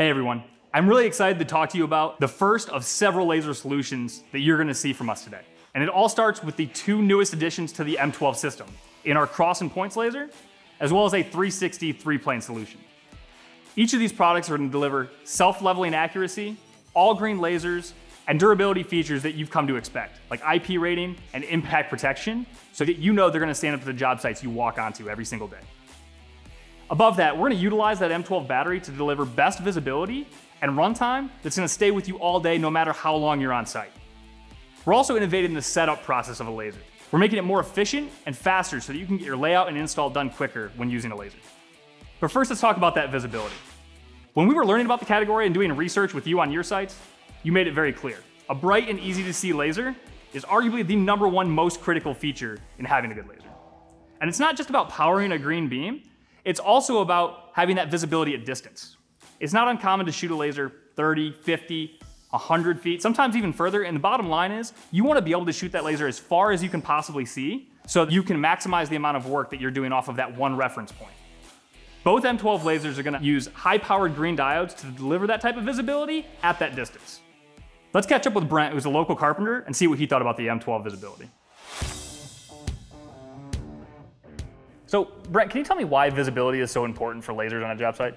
Hey everyone, I'm really excited to talk to you about the first of several laser solutions that you're gonna see from us today. And it all starts with the two newest additions to the M12 system, in our cross and points laser, as well as a 360 three-plane solution. Each of these products are gonna deliver self-leveling accuracy, all green lasers, and durability features that you've come to expect, like IP rating and impact protection, so that you know they're gonna stand up to the job sites you walk onto every single day. Above that, we're gonna utilize that M12 battery to deliver best visibility and runtime that's gonna stay with you all day no matter how long you're on site. We're also innovating the setup process of a laser. We're making it more efficient and faster so that you can get your layout and install done quicker when using a laser. But first, let's talk about that visibility. When we were learning about the category and doing research with you on your sites, you made it very clear. A bright and easy to see laser is arguably the number one most critical feature in having a good laser. And it's not just about powering a green beam, it's also about having that visibility at distance. It's not uncommon to shoot a laser 30, 50, 100 feet, sometimes even further. And the bottom line is you want to be able to shoot that laser as far as you can possibly see so you can maximize the amount of work that you're doing off of that one reference point. Both M12 lasers are going to use high-powered green diodes to deliver that type of visibility at that distance. Let's catch up with Brent, who's a local carpenter, and see what he thought about the M12 visibility. So, Brent, can you tell me why visibility is so important for lasers on a job site?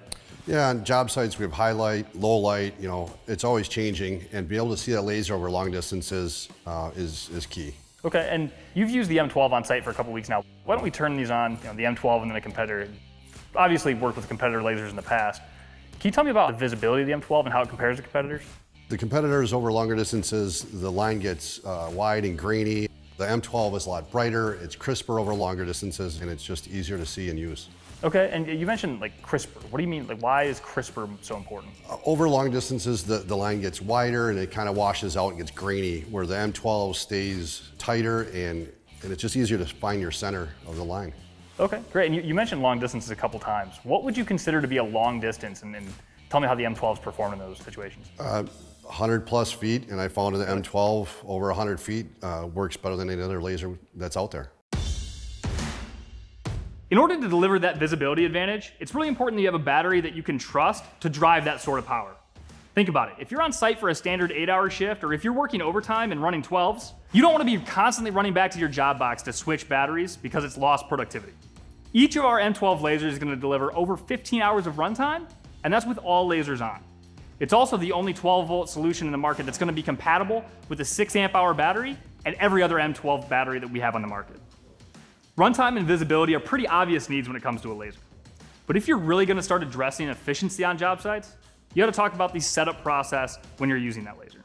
Yeah, on job sites we have high light, low light. You know, it's always changing, and be able to see that laser over long distances uh, is is key. Okay, and you've used the M12 on site for a couple weeks now. Why don't we turn these on? You know, the M12 and then a competitor. Obviously, worked with competitor lasers in the past. Can you tell me about the visibility of the M12 and how it compares to competitors? The competitors over longer distances, the line gets uh, wide and grainy. The M12 is a lot brighter, it's crisper over longer distances, and it's just easier to see and use. Okay, and you mentioned like crisper. What do you mean? Like, why is crisper so important? Uh, over long distances, the, the line gets wider and it kind of washes out and gets grainy, where the M12 stays tighter and, and it's just easier to find your center of the line. Okay, great. And you, you mentioned long distances a couple times. What would you consider to be a long distance? And, and tell me how the M12s perform in those situations. Uh, 100 plus feet, and I found the M12 over 100 feet uh, works better than any other laser that's out there. In order to deliver that visibility advantage, it's really important that you have a battery that you can trust to drive that sort of power. Think about it. If you're on site for a standard eight hour shift, or if you're working overtime and running 12s, you don't want to be constantly running back to your job box to switch batteries because it's lost productivity. Each of our M12 lasers is going to deliver over 15 hours of runtime, and that's with all lasers on. It's also the only 12 volt solution in the market that's gonna be compatible with a 6 amp hour battery and every other M12 battery that we have on the market. Runtime and visibility are pretty obvious needs when it comes to a laser. But if you're really gonna start addressing efficiency on job sites, you gotta talk about the setup process when you're using that laser.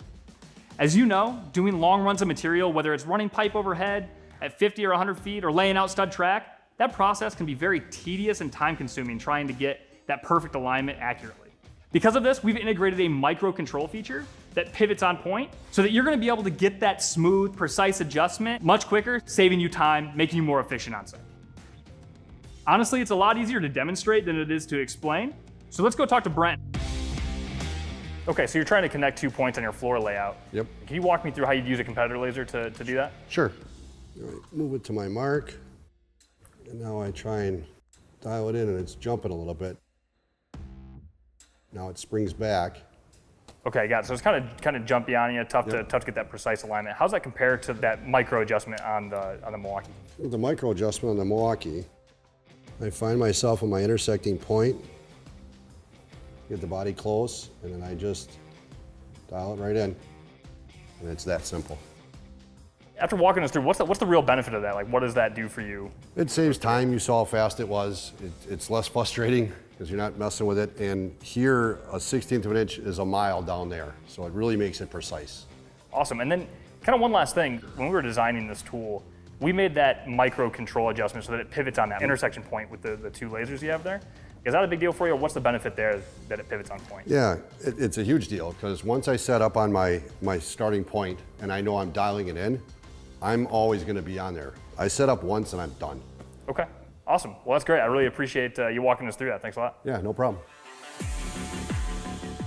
As you know, doing long runs of material, whether it's running pipe overhead at 50 or 100 feet or laying out stud track, that process can be very tedious and time consuming trying to get that perfect alignment accurately. Because of this, we've integrated a micro control feature that pivots on point so that you're gonna be able to get that smooth, precise adjustment much quicker, saving you time, making you more efficient on site. Honestly, it's a lot easier to demonstrate than it is to explain. So let's go talk to Brent. Okay, so you're trying to connect two points on your floor layout. Yep. Can you walk me through how you'd use a competitor laser to, to do that? Sure. Move it to my mark, and now I try and dial it in and it's jumping a little bit. Now it springs back. Okay, got it. So it's kind of kind of jumpy on you, tough yep. to tough to get that precise alignment. How's that compare to that micro adjustment on the on the Milwaukee? The micro adjustment on the Milwaukee, I find myself on my intersecting point, get the body close, and then I just dial it right in. And it's that simple. After walking us through, what's the, what's the real benefit of that? Like, what does that do for you? It saves time. You saw how fast it was. It, it's less frustrating because you're not messing with it. And here, a 16th of an inch is a mile down there. So it really makes it precise. Awesome. And then kind of one last thing, when we were designing this tool, we made that micro control adjustment so that it pivots on that intersection point with the, the two lasers you have there. Is that a big deal for you, or what's the benefit there that it pivots on point? Yeah, it, it's a huge deal because once I set up on my, my starting point and I know I'm dialing it in, I'm always going to be on there. I set up once and I'm done. Okay. Awesome. Well, that's great. I really appreciate uh, you walking us through that. Thanks a lot. Yeah, no problem.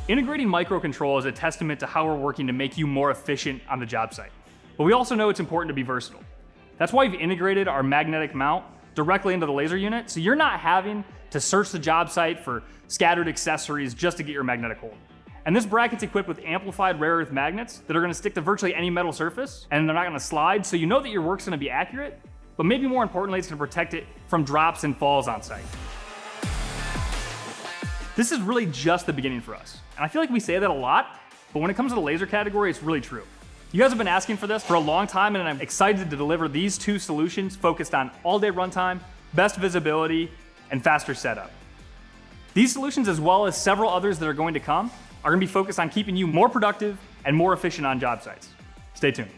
Integrating microcontrol is a testament to how we're working to make you more efficient on the job site. But we also know it's important to be versatile. That's why we've integrated our magnetic mount directly into the laser unit, so you're not having to search the job site for scattered accessories just to get your magnetic hold. And this bracket's equipped with amplified rare earth magnets that are gonna stick to virtually any metal surface, and they're not gonna slide, so you know that your work's gonna be accurate, but maybe more importantly, it's gonna protect it from drops and falls on site. This is really just the beginning for us. And I feel like we say that a lot, but when it comes to the laser category, it's really true. You guys have been asking for this for a long time, and I'm excited to deliver these two solutions focused on all-day runtime, best visibility, and faster setup. These solutions, as well as several others that are going to come, are gonna be focused on keeping you more productive and more efficient on job sites. Stay tuned.